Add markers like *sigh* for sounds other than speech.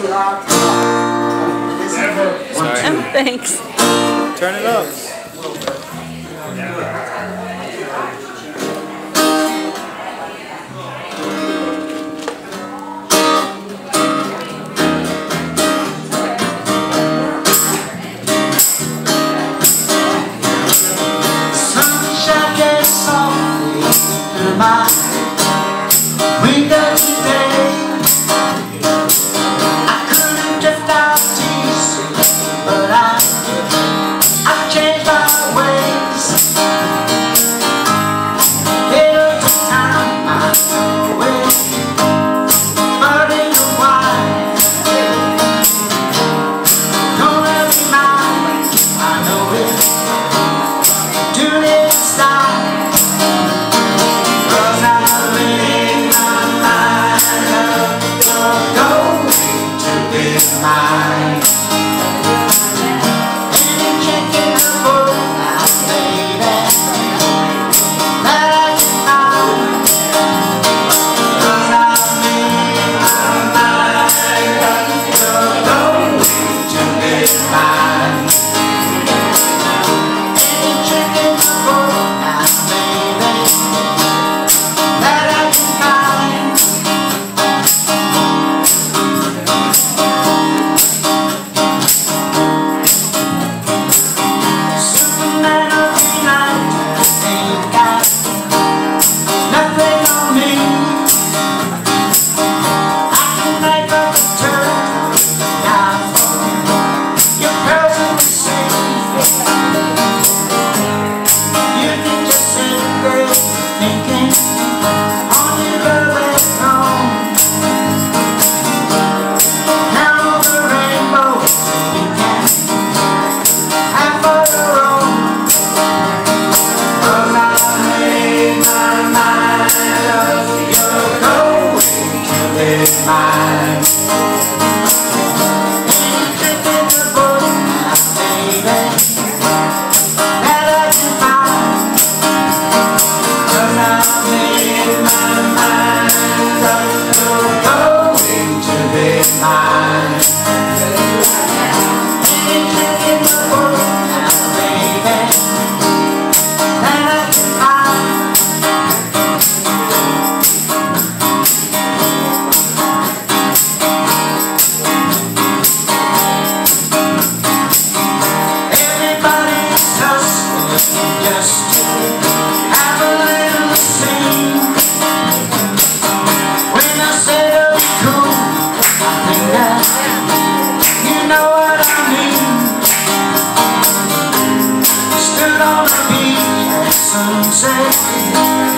Sorry. Oh, *laughs* thanks. Turn it up. Be sunset.